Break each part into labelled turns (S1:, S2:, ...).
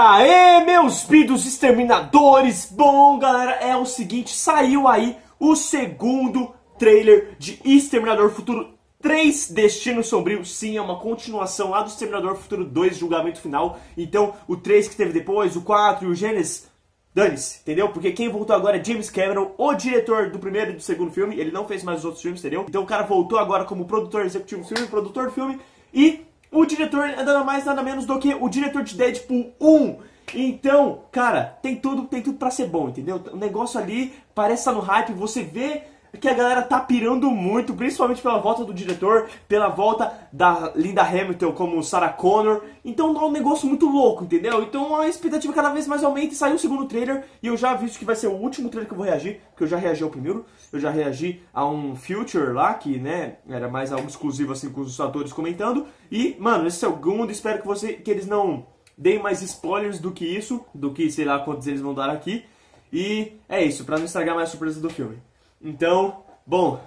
S1: Aê, meus bidos exterminadores! Bom, galera, é o seguinte, saiu aí o segundo trailer de Exterminador Futuro 3 Destino Sombrio. Sim, é uma continuação lá do Exterminador Futuro 2 Julgamento Final. Então, o 3 que teve depois, o 4 e o Gênesis, dane-se, entendeu? Porque quem voltou agora é James Cameron, o diretor do primeiro e do segundo filme. Ele não fez mais os outros filmes, entendeu? Então o cara voltou agora como produtor executivo do filme, produtor do filme e o diretor é nada mais, nada menos do que o diretor de Deadpool 1. Então, cara, tem tudo, tem tudo para ser bom, entendeu? O negócio ali parece estar no hype, você vê que a galera tá pirando muito, principalmente pela volta do diretor, pela volta da Linda Hamilton como Sarah Connor. Então dá um negócio muito louco, entendeu? Então a expectativa cada vez mais aumenta e saiu o segundo trailer e eu já aviso que vai ser o último trailer que eu vou reagir, porque eu já reagi ao primeiro. Eu já reagi a um Future lá, que, né, era mais algo exclusivo assim com os atores comentando. E, mano, esse é o segundo, espero que você que eles não deem mais spoilers do que isso, do que sei lá quantos eles vão dar aqui. E é isso, pra não estragar mais a surpresa do filme. Então, bom.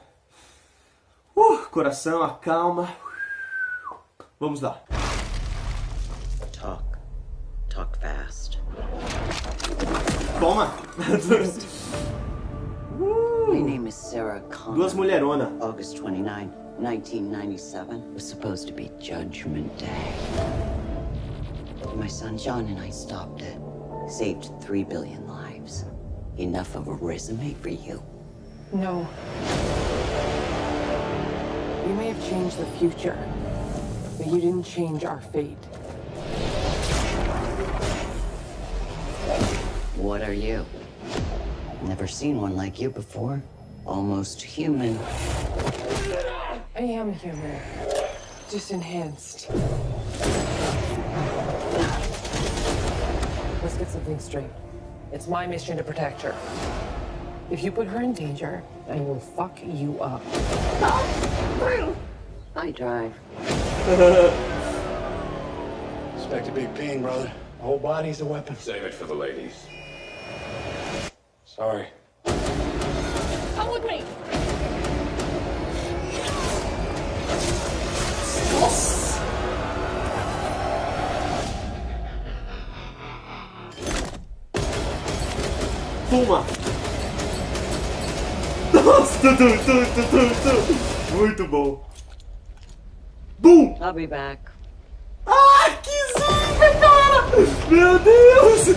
S1: Uh, coração, acalma. Vamos lá.
S2: Talk. Talk fast.
S1: Toma!
S2: My name is Sarah Connor.
S1: Duas mulherona.
S2: August 29, 1997 was supposed to be Judgment Day. My son John and I stopped it. Saved three billion lives. Enough of a resume for you.
S3: No. You may have changed the future, but you didn't change our fate.
S2: What are you? Never seen one like you before. Almost human.
S3: I am human, just enhanced. Let's get something straight. It's my mission to protect her. If you put her in danger, I will fuck you up.
S2: I drive.
S4: Expect a big pain, brother. The whole body's a weapon.
S5: Save it for the ladies.
S4: Sorry.
S3: Come with me!
S1: Puma! Muito bom. Bum!
S2: I'll be back.
S1: Ah, que zica, cara! Meu Deus!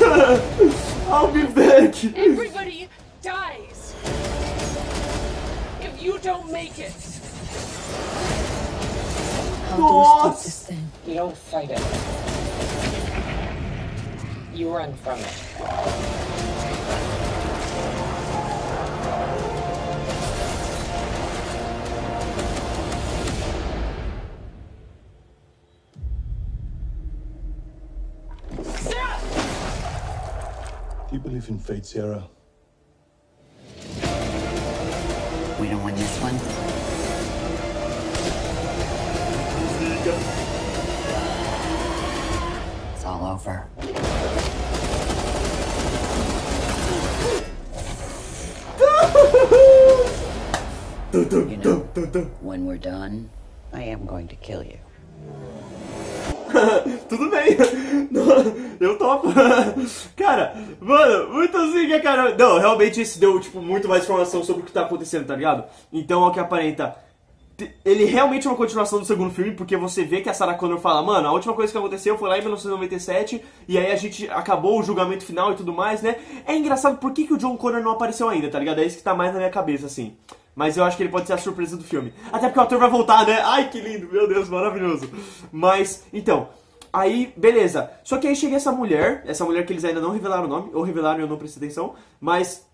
S1: I'll be back!
S3: Everybody dies if you don't make it.
S1: Nossa!
S3: You don't fight it. You run from it.
S4: Do you believe in fate, Sarah?
S2: We don't win this one. It's all over. You know, when we're done, I am going to kill you.
S1: Tudo bem. Eu topo. Cara, mano, muito zica, cara. Não, realmente isso deu, tipo, muito mais informação sobre o que tá acontecendo, tá ligado? Então, é o que aparenta. Ele realmente é uma continuação do segundo filme, porque você vê que a Sarah Connor fala, mano, a última coisa que aconteceu foi lá em 1997, e aí a gente acabou o julgamento final e tudo mais, né? É engraçado por que, que o John Connor não apareceu ainda, tá ligado? É isso que tá mais na minha cabeça, assim. Mas eu acho que ele pode ser a surpresa do filme. Até porque o ator vai voltar, né? Ai, que lindo, meu Deus, maravilhoso. Mas, então, aí, beleza. Só que aí chega essa mulher, essa mulher que eles ainda não revelaram o nome, ou revelaram e eu não prestei atenção, mas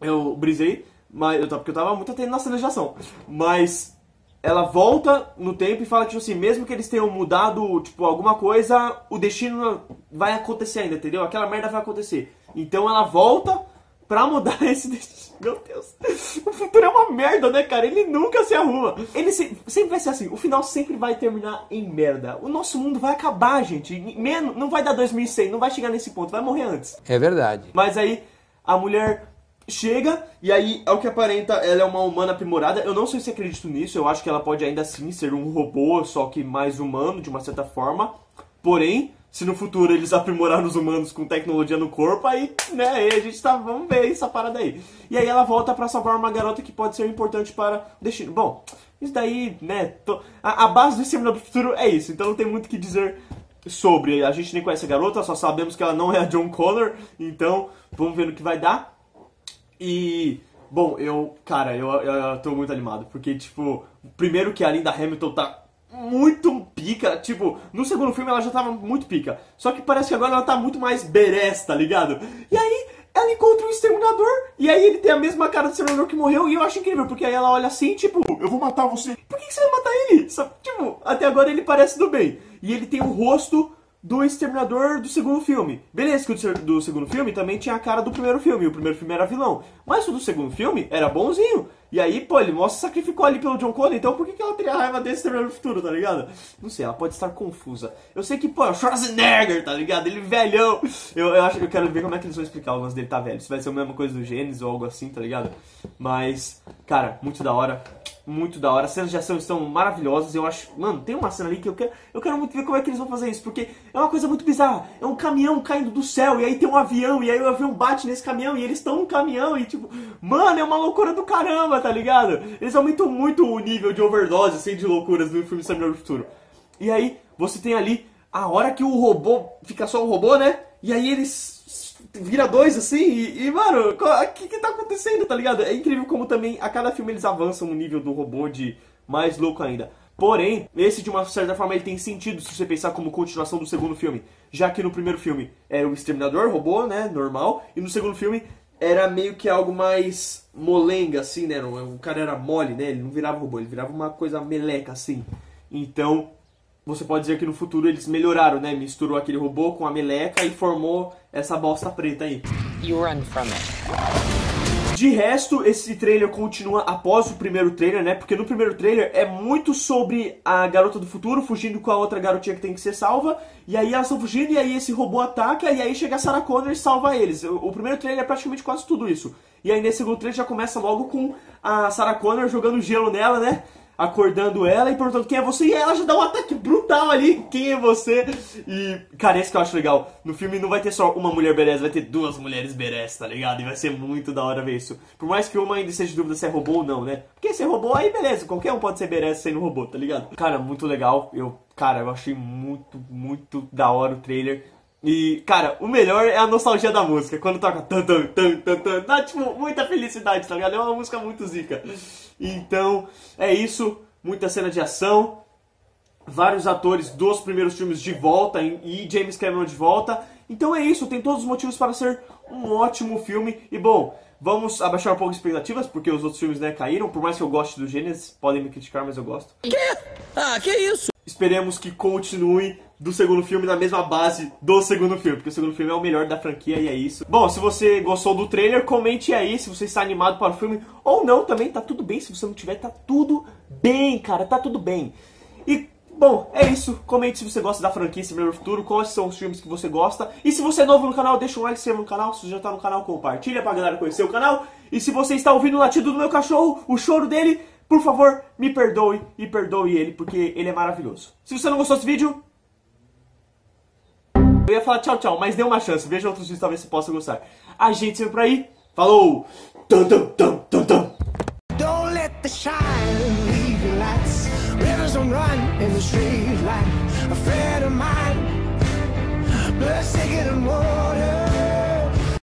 S1: eu brisei, mas, eu, porque eu tava muito atento na cena de ação. Mas ela volta no tempo e fala que, tipo assim, mesmo que eles tenham mudado, tipo, alguma coisa, o destino vai acontecer ainda, entendeu? Aquela merda vai acontecer. Então ela volta pra mudar esse destino. Meu Deus. O futuro é uma merda, né, cara? Ele nunca se arruma. Ele se- sempre vai ser assim. O final sempre vai terminar em merda. O nosso mundo vai acabar, gente. Menos, não vai dar 2100, não vai chegar nesse ponto, vai morrer antes.
S6: É verdade.
S1: Mas aí a mulher chega e aí, ao que aparenta, ela é uma humana aprimorada. Eu não sei se acredito nisso, eu acho que ela pode ainda assim ser um robô, só que mais humano de uma certa forma. Porém, se no futuro eles aprimoraram os humanos com tecnologia no corpo, aí, né, aí a gente tá, vamos ver essa parada aí. E aí ela volta para salvar uma garota que pode ser importante para o destino. Bom, isso daí, né, to... a, a, base do Exterminador do Futuro é isso, então não tem muito o que dizer sobre. A gente nem conhece a garota, só sabemos que ela não é a John Connor, então vamos ver no que vai dar. E, bom, eu, cara, eu, eu, eu tô muito animado, porque, tipo, primeiro que a Linda Hamilton tá muito pica. Tipo, no segundo filme ela já tava muito pica. Só que parece que agora ela tá muito mais berés, tá ligado? E aí ela encontra um exterminador. E aí ele tem a mesma cara do exterminador que morreu. E eu acho incrível, porque aí ela olha assim, tipo, eu vou matar você. Por que, que você vai matar ele? Só, tipo, até agora ele parece do bem. E ele tem o rosto do Exterminador do segundo filme. Beleza que o do segundo filme também tinha a cara do primeiro filme, o primeiro filme era vilão. Mas o do segundo filme era bonzinho. E aí, pô, ele mostra sacrificou ali pelo John Connor, então por que, que ela teria raiva desse Exterminador do Futuro, tá ligado? Não sei, ela pode estar confusa. Eu sei que, pô, é o Schwarzenegger, tá ligado? Ele velhão. Eu, eu, acho, eu quero ver como é que eles vão explicar o lance dele tá velho. Se vai ser a mesma coisa do Gênesis ou algo assim, tá ligado? Mas, cara, muito da hora muito da hora. As cenas de ação estão maravilhosas. Eu acho. Mano, tem uma cena ali que eu quero. Eu quero muito ver como é que eles vão fazer isso. Porque é uma coisa muito bizarra. É um caminhão caindo do céu. E aí tem um avião. E aí o avião bate nesse caminhão. E eles estão no caminhão. E tipo, mano, é uma loucura do caramba, tá ligado? Eles aumentam muito o nível de overdose, assim, de loucuras no filme Samurai do Futuro. E aí, você tem ali a hora que o robô. Fica só o robô, né? E aí eles vira dois assim, e, e mano, o que, que tá acontecendo, tá ligado? É incrível como também a cada filme eles avançam o nível do robô de mais louco ainda. Porém, esse de uma certa forma ele tem sentido se você pensar como continuação do segundo filme. Já que no primeiro filme era o Exterminador, robô, né, normal, e no segundo filme era meio que algo mais molenga, assim, né? O cara era mole, né? Ele não virava robô, ele virava uma coisa meleca, assim. Então, você pode dizer que no futuro eles melhoraram, né? Misturou aquele robô com a meleca e formou essa bosta preta aí.
S3: You run from it.
S1: De resto, esse trailer continua após o primeiro trailer, né? Porque no primeiro trailer é muito sobre a garota do futuro fugindo com a outra garotinha que tem que ser salva. E aí elas estão fugindo, e aí esse robô ataca, e aí chega a Sarah Connor e salva eles. O, o primeiro trailer é praticamente quase tudo isso. E aí nesse segundo trailer já começa logo com a Sarah Connor jogando gelo nela, né? Acordando ela e perguntando quem é você. E ela já dá um ataque brutal ali, quem é você? E, cara, esse que eu acho legal. No filme não vai ter só uma mulher berés, vai ter duas mulheres berés, tá ligado? E vai ser muito da hora ver isso. Por mais que uma ainda seja dúvida se é robô ou não, né? Porque se é robô, aí beleza, qualquer um pode ser berés sendo robô, tá ligado? Cara, muito legal. Eu, cara, eu achei muito, muito da hora o trailer. E, cara, o melhor é a nostalgia da música. Quando toca tan tan tan tan tan, dá tipo muita felicidade, tá ligado? É uma música muito zica. Então, é isso. Muita cena de ação. Vários atores dos primeiros filmes de volta e James Cameron de volta. Então é isso, tem todos os motivos para ser um ótimo filme. E bom, vamos abaixar um pouco as expectativas, porque os outros filmes né, caíram. Por mais que eu goste do Gênesis, podem me criticar, mas eu gosto.
S5: Que? Ah, que isso?
S1: Esperemos que continue do segundo filme na mesma base do segundo filme, porque o segundo filme é o melhor da franquia e é isso. Bom, se você gostou do trailer, comente aí se você está animado para o filme ou não também, tá tudo bem. Se você não tiver, tá tudo bem, cara, tá tudo bem. E Bom, é isso. Comente se você gosta da franquia Exterminador do Futuro, quais são os filmes que você gosta. E se você é novo no canal, deixa um like, se inscreva no canal. Se você já está no canal, compartilha pra galera conhecer o canal. E se você está ouvindo o latido do meu cachorro, o choro dele, por favor, me perdoe e perdoe ele, porque ele é maravilhoso. Se você não gostou desse vídeo, eu ia falar tchau, tchau, mas dê uma chance. Veja outros vídeos, talvez você possa gostar. A gente se vê por aí. Falou! Tum, tum, tum, tum, tum. Don't let the shine leave your lights. Rivers don't run in the street a friend of mine. Blood war.